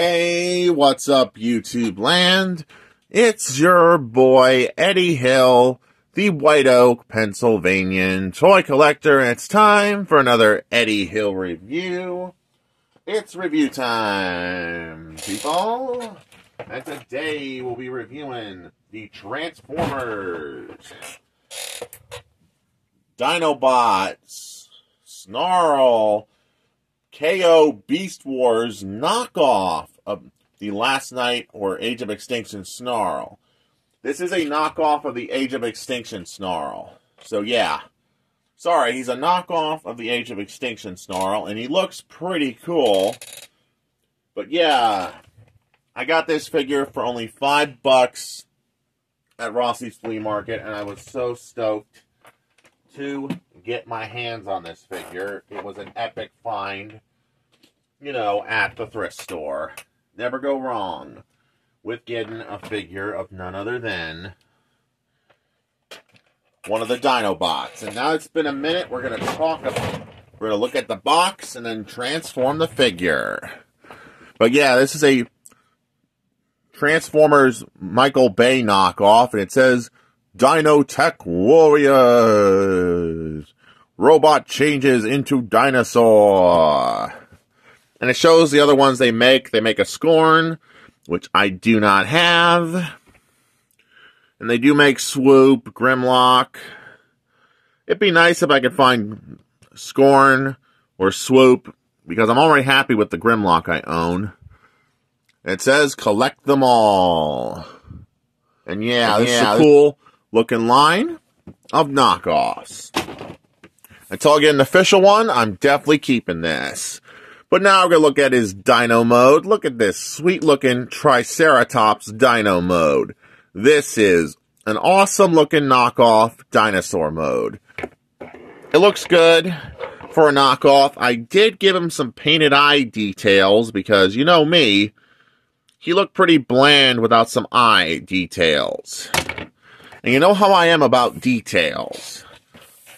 Hey, what's up, YouTube land? It's your boy, Eddie Hill, the White Oak, Pennsylvanian toy collector, and it's time for another Eddie Hill review. It's review time, people. And today we'll be reviewing the Transformers, Dinobots, Snarl, KO Beast Wars knockoff of the Last Knight or Age of Extinction Snarl. This is a knockoff of the Age of Extinction Snarl. So yeah. Sorry, he's a knockoff of the Age of Extinction Snarl, and he looks pretty cool. But yeah, I got this figure for only five bucks at Rossi's Flea Market, and I was so stoked to get my hands on this figure. It was an epic find you know, at the thrift store. Never go wrong with getting a figure of none other than one of the Dinobots. And now it's been a minute, we're going to talk about, we're going to look at the box and then transform the figure. But yeah, this is a Transformers Michael Bay knockoff, and it says Dino Tech Warriors. Robot changes into dinosaur. And it shows the other ones they make. They make a Scorn, which I do not have. And they do make Swoop, Grimlock. It'd be nice if I could find Scorn or Swoop, because I'm already happy with the Grimlock I own. It says collect them all. And yeah, this yeah, is a looking line of knockoffs. Until I get an official one, I'm definitely keeping this. But now we're going to look at his dino mode. Look at this sweet looking Triceratops dino mode. This is an awesome looking knockoff dinosaur mode. It looks good for a knockoff. I did give him some painted eye details because you know me, he looked pretty bland without some eye details. And you know how I am about details.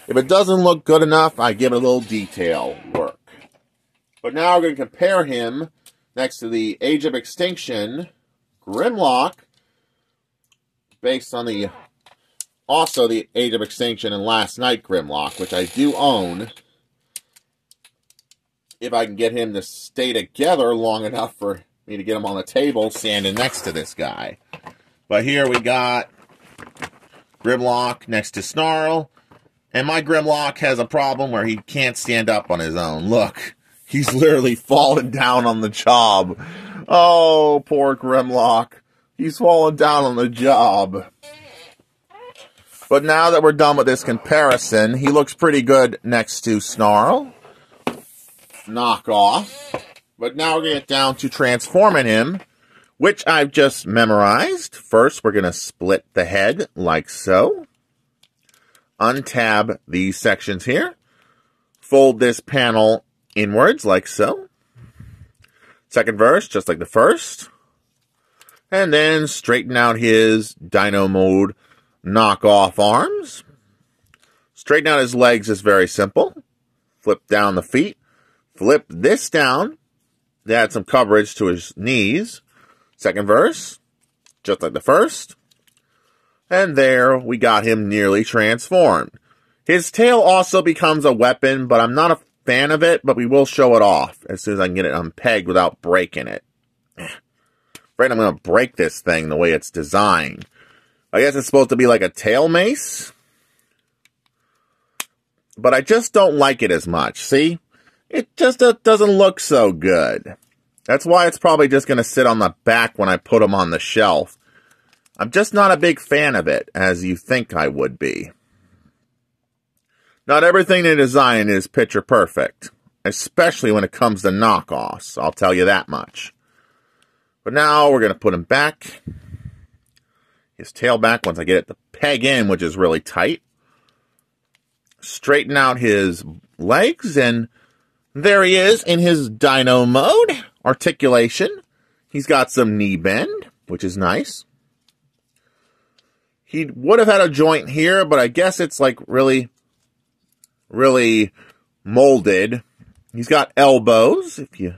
If it doesn't look good enough, I give it a little detail work. But now we're going to compare him next to the Age of Extinction Grimlock, based on the also the Age of Extinction and Last Knight Grimlock, which I do own. If I can get him to stay together long enough for me to get him on the table standing next to this guy. But here we got Grimlock next to Snarl. And my Grimlock has a problem where he can't stand up on his own. Look. He's literally fallen down on the job. Oh, poor Grimlock. He's fallen down on the job. But now that we're done with this comparison, he looks pretty good next to Snarl. Knockoff. But now we're going to get down to transforming him, which I've just memorized. First, we're going to split the head like so. Untab these sections here. Fold this panel inwards like so. Second verse, just like the first. And then straighten out his dino mode knockoff arms. Straighten out his legs is very simple. Flip down the feet. Flip this down. To add some coverage to his knees. Second verse, just like the first. And there we got him nearly transformed. His tail also becomes a weapon, but I'm not a fan of it, but we will show it off as soon as I can get it unpegged without breaking it. Right, I'm going to break this thing the way it's designed. I guess it's supposed to be like a tail mace. But I just don't like it as much. See? It just uh, doesn't look so good. That's why it's probably just going to sit on the back when I put them on the shelf. I'm just not a big fan of it, as you think I would be. Not everything they design is picture perfect, especially when it comes to knockoffs, I'll tell you that much. But now we're going to put him back. His tail back once I get it to peg in, which is really tight. Straighten out his legs, and there he is in his dino mode. Articulation. He's got some knee bend, which is nice. He would have had a joint here, but I guess it's like really really molded. He's got elbows, if you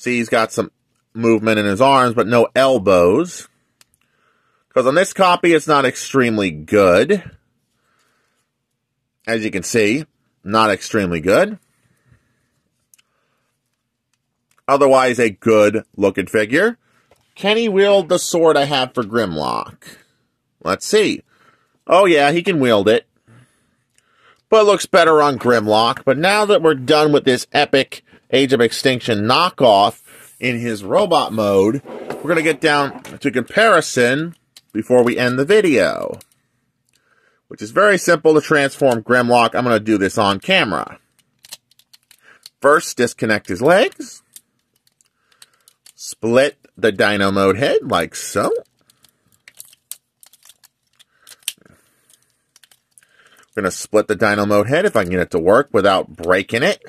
See, he's got some movement in his arms, but no elbows. Because on this copy, it's not extremely good. As you can see, not extremely good. Otherwise, a good looking figure. Can he wield the sword I have for Grimlock? Let's see. Oh, yeah, he can wield it. But it looks better on Grimlock. But now that we're done with this epic Age of Extinction knockoff in his robot mode, we're going to get down to comparison before we end the video. Which is very simple to transform Grimlock. I'm going to do this on camera. First, disconnect his legs. Split the Dino Mode head like so. We're going to split the Dino Mode head if I can get it to work without breaking it.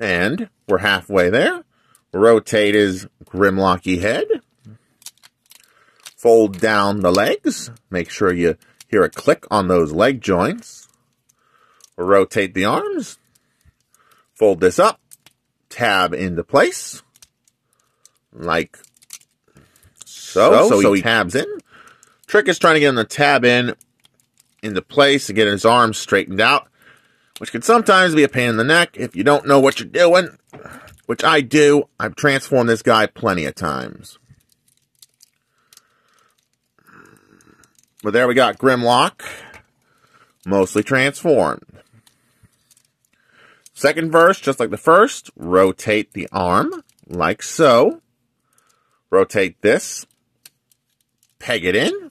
And we're halfway there. Rotate his Grimlocky head. Fold down the legs. Make sure you hear a click on those leg joints. Rotate the arms. Fold this up. Tab into place like so. So, so, so he, he tabs in. Trick is trying to get him to tab in into place to get his arms straightened out, which can sometimes be a pain in the neck if you don't know what you're doing, which I do. I've transformed this guy plenty of times. But there we got Grimlock, mostly transformed. Second verse, just like the first, rotate the arm, like so. Rotate this. Peg it in.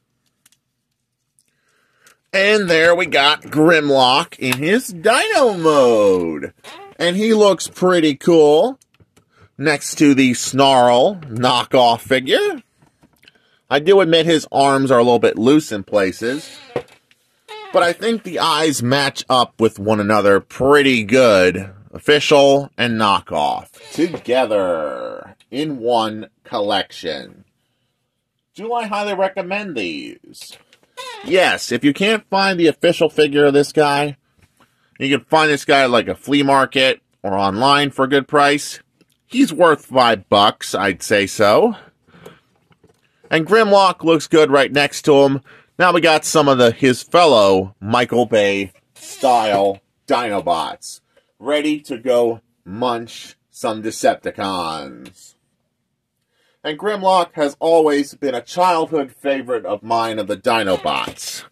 And there we got Grimlock in his Dino mode. And he looks pretty cool next to the Snarl knockoff figure. I do admit his arms are a little bit loose in places. But I think the eyes match up with one another pretty good. Official and knockoff. Together in one collection. Do I highly recommend these? Yes, if you can't find the official figure of this guy, you can find this guy like a flea market or online for a good price. He's worth five bucks, I'd say so. And Grimlock looks good right next to him. Now we got some of the his fellow Michael Bay style Dinobots ready to go munch some Decepticons. And Grimlock has always been a childhood favorite of mine of the Dinobots.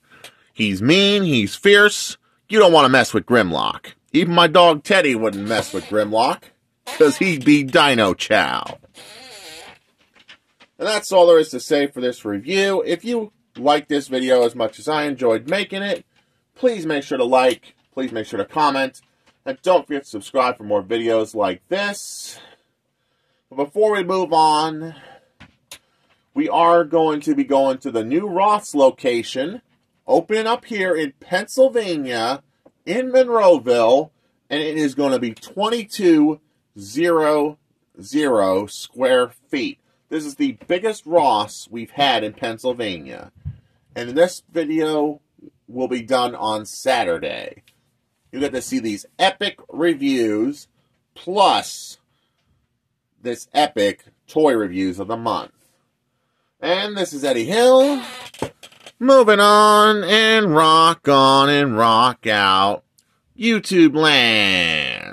He's mean, he's fierce. You don't want to mess with Grimlock. Even my dog Teddy wouldn't mess with Grimlock, because he'd be Dino Chow. And that's all there is to say for this review. If you like this video as much as I enjoyed making it, please make sure to like, please make sure to comment, and don't forget to subscribe for more videos like this. But before we move on, we are going to be going to the new Ross location, opening up here in Pennsylvania, in Monroeville, and it is going to be 2200 square feet. This is the biggest Ross we've had in Pennsylvania. And this video will be done on Saturday. You get to see these epic reviews plus this epic toy reviews of the month. And this is Eddie Hill. Moving on and rock on and rock out. YouTube land.